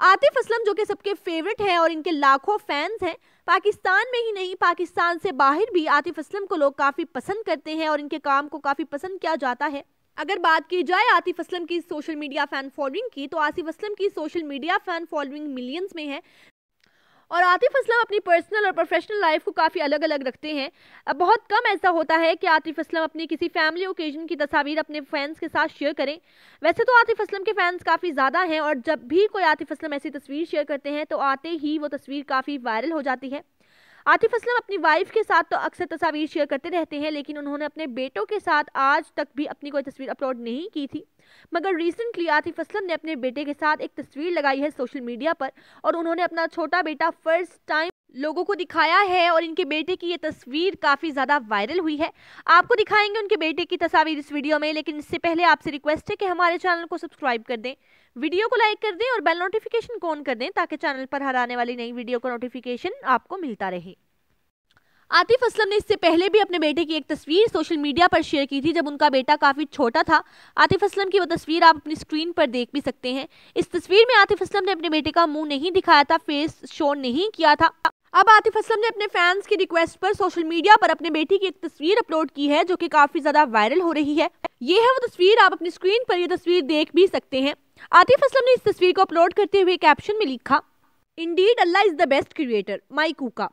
आतिफ असलम, जो कि सबके फेवरेट हैं और इनके लाखों फैंस हैं, पाकिस्तान में ही नहीं, पाकिस्तान से बाहर भी आतिफ असलम को लोग काफ़ी पसंद करते हैं और इनके काम को काफ़ी पसंद किया जाता है। अगर बात की जाए आतिफ असलम की सोशल मीडिया फ़ैन फॉलोइंग की तो आसिफ असलम की social media fan following millions में है। और आतिफ असलम अपनी पर्सनल और प्रोफेशनल लाइफ को काफ़ी अलग अलग रखते हैं। बहुत कम ऐसा होता है कि आतिफ असलम अपनी किसी फैमिली ओकेजन की तस्वीर अपने फैंस के साथ शेयर करें। वैसे तो आतिफ असलम के फैंस काफ़ी ज़्यादा हैं और जब भी कोई आतिफ असलम ऐसी तस्वीर शेयर करते हैं तो आते ही वो तस्वीर काफ़ी वायरल हो जाती है। आतिफ असलम अपनी वाइफ के साथ तो अक्सर तस्वीर शेयर करते रहते हैं, लेकिन उन्होंने अपने बेटों के साथ आज तक भी अपनी कोई तस्वीर अपलोड नहीं की थी। मगर रिसेंटली आतिफ असलम ने अपने बेटे के साथ एक तस्वीर लगाई है सोशल मीडिया पर और उन्होंने अपना छोटा बेटा फ़र्स्ट टाइम लोगों को दिखाया है और इनके बेटे की ये तस्वीर काफ़ी ज़्यादा वायरल हुई है। आपको दिखाएँगे उनके बेटे की तस्वीर इस वीडियो में, लेकिन इससे पहले आपसे रिक्वेस्ट है कि हमारे चैनल को सब्सक्राइब कर दें, वीडियो को लाइक कर दें और बेल नोटिफिकेशन को ऑन कर दें, ताकि चैनल पर हर आने वाली नई वीडियो का नोटिफिकेशन आपको मिलता रहे। आतिफ असलम ने इससे पहले भी अपने बेटे की एक तस्वीर सोशल मीडिया पर शेयर की थी, जब उनका बेटा काफ़ी छोटा था। आतिफ असलम की वो तस्वीर आप अपनी स्क्रीन पर देख भी सकते हैं। इस तस्वीर में आतिफ असलम ने अपने बेटे का मुँह नहीं दिखाया था, फेस शो नहीं किया था। अब आतिफ असलम ने अपने फैंस की रिक्वेस्ट पर सोशल मीडिया पर अपने बेटी की एक तस्वीर अपलोड की है, जो कि काफ़ी ज़्यादा वायरल हो रही है। ये है वो तस्वीर, आप अपनी स्क्रीन पर ये तस्वीर देख भी सकते हैं। आतिफ असलम ने इस तस्वीर को अपलोड करते हुए कैप्शन में लिखा indeed Allah is the best creator my कूका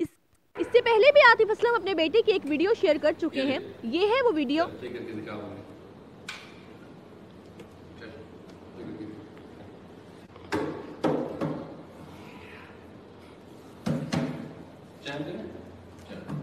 इस, इससे पहले भी आतिफ असलम अपने बेटे की एक वीडियो शेयर कर चुके हैं। ये है वो वीडियो Yeah.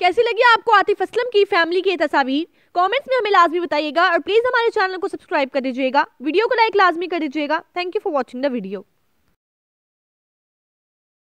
कैसी लगी आपको आतिफ असलम की फैमिली की तस्वीर? कमेंट्स में हमें लाजमी बताइएगा और प्लीज़ हमारे चैनल को सब्सक्राइब कर दीजिएगा। वीडियो को लाइक लाजमी कर दीजिएगा। Thank you for watching the video